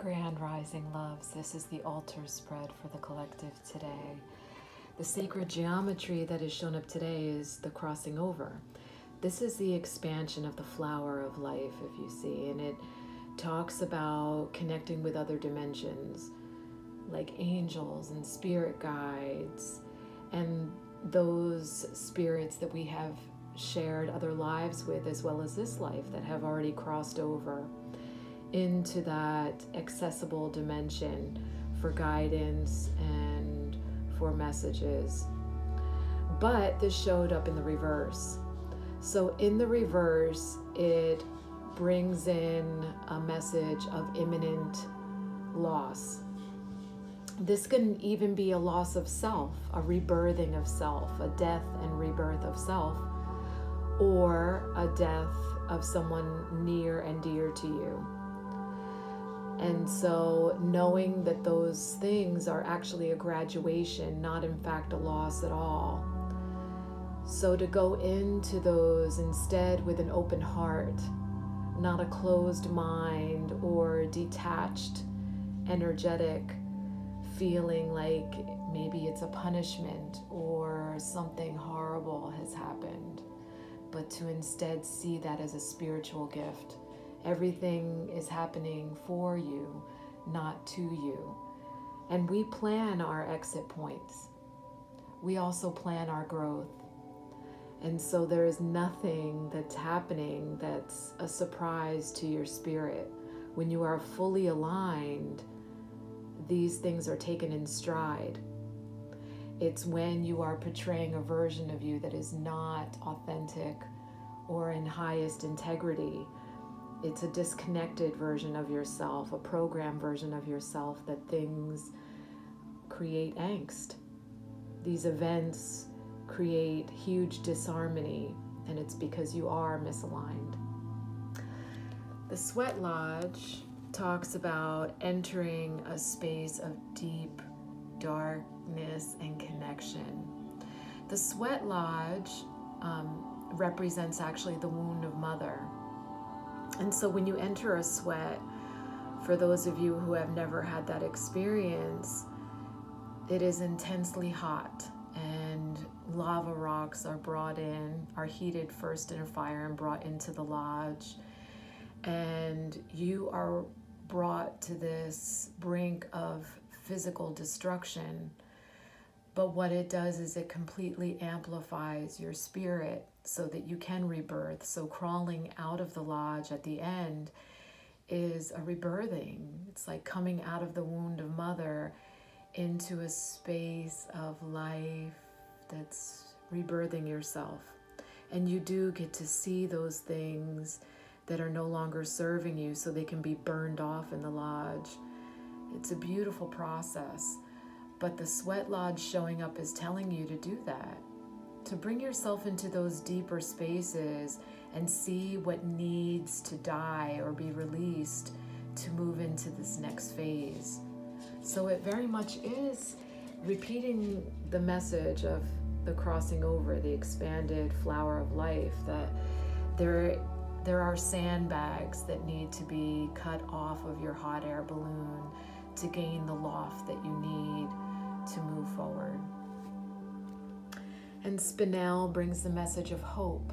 Grand Rising Loves, this is the altar spread for the collective today. The sacred geometry that is shown up today is the crossing over. This is the expansion of the flower of life, if you see, and it talks about connecting with other dimensions like angels and spirit guides and those spirits that we have shared other lives with, as well as this life, that have already crossed over into that accessible dimension for guidance and for messages. But this showed up in the reverse. So, in the reverse, it brings in a message of imminent loss. This can even be a loss of self, a rebirthing of self, a death and rebirth of self, or a death of someone near and dear to you. And so, knowing that those things are actually a graduation, not in fact a loss at all. So, to go into those instead with an open heart, not a closed mind or detached, energetic feeling like maybe it's a punishment or something horrible has happened, but to instead see that as a spiritual gift Everything is happening for you, not to you. And we plan our exit points. We also plan our growth. And so there is nothing that's happening that's a surprise to your spirit. When you are fully aligned, these things are taken in stride. It's when you are portraying a version of you that is not authentic or in highest integrity it's a disconnected version of yourself, a program version of yourself that things create angst. These events create huge disharmony, and it's because you are misaligned. The Sweat Lodge talks about entering a space of deep darkness and connection. The Sweat Lodge um, represents actually the wound of mother and so when you enter a sweat, for those of you who have never had that experience, it is intensely hot and lava rocks are brought in, are heated first in a fire and brought into the lodge. And you are brought to this brink of physical destruction. But what it does is it completely amplifies your spirit so that you can rebirth. So, crawling out of the lodge at the end is a rebirthing. It's like coming out of the wound of mother into a space of life that's rebirthing yourself. And you do get to see those things that are no longer serving you so they can be burned off in the lodge. It's a beautiful process. But the sweat lodge showing up is telling you to do that to bring yourself into those deeper spaces and see what needs to die or be released to move into this next phase. So it very much is repeating the message of the crossing over, the expanded flower of life, that there there are sandbags that need to be cut off of your hot air balloon to gain the loft that you need to move forward. And Spinel brings the message of hope.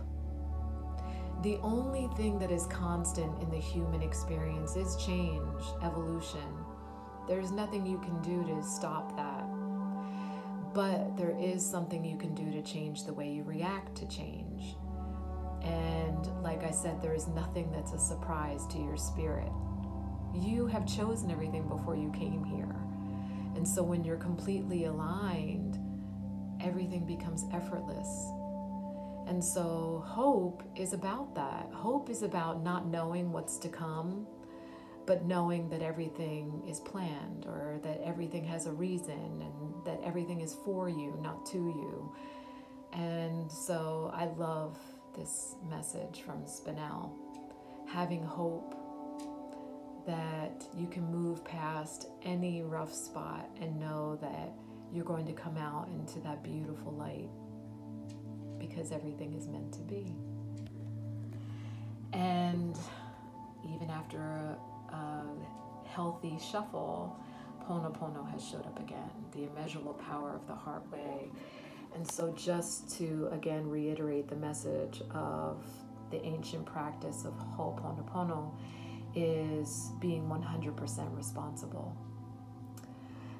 The only thing that is constant in the human experience is change, evolution. There's nothing you can do to stop that. But there is something you can do to change the way you react to change. And like I said, there is nothing that's a surprise to your spirit. You have chosen everything before you came here. And so when you're completely aligned, everything becomes effortless. And so, hope is about that. Hope is about not knowing what's to come, but knowing that everything is planned or that everything has a reason and that everything is for you, not to you. And so, I love this message from Spinel having hope that you can move past any rough spot and know that you're going to come out into that beautiful light because everything is meant to be. And even after a, a healthy shuffle, Pono pono has showed up again, the immeasurable power of the heart way. And so, just to again reiterate the message of the ancient practice of Ho'oponopono is being 100% responsible.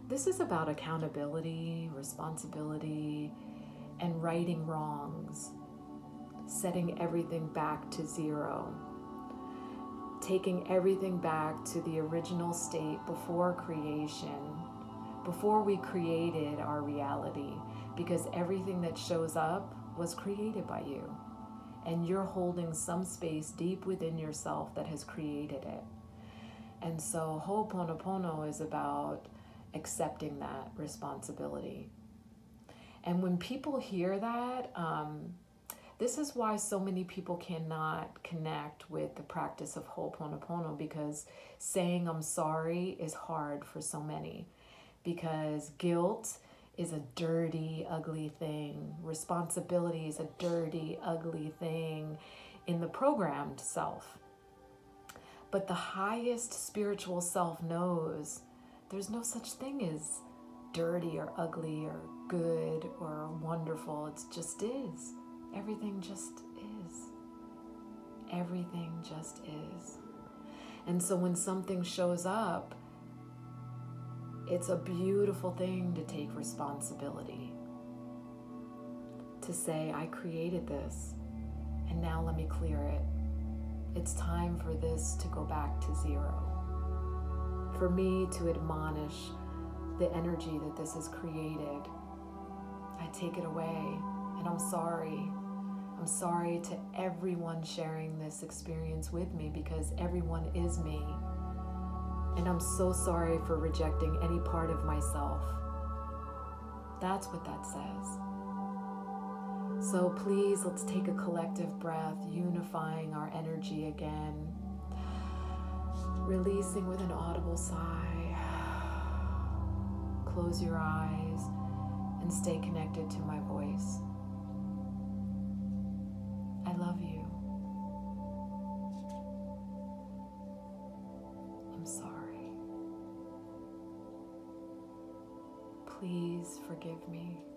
This is about accountability, responsibility, and righting wrongs, setting everything back to zero taking everything back to the original state before creation, before we created our reality, because everything that shows up was created by you. And you're holding some space deep within yourself that has created it. And so Ho'oponopono is about accepting that responsibility. And when people hear that, um, this is why so many people cannot connect with the practice of Ho'oponopono because saying I'm sorry is hard for so many because guilt is a dirty, ugly thing. Responsibility is a dirty, ugly thing in the programmed self. But the highest spiritual self knows there's no such thing as dirty or ugly or good or wonderful. It just is. Everything just is. Everything just is. And so when something shows up, it's a beautiful thing to take responsibility. To say, I created this, and now let me clear it. It's time for this to go back to zero. For me to admonish the energy that this has created. I take it away, and I'm sorry I'm sorry to everyone sharing this experience with me because everyone is me. And I'm so sorry for rejecting any part of myself. That's what that says. So please, let's take a collective breath, unifying our energy again. Releasing with an audible sigh. Close your eyes and stay connected to my voice. Please forgive me.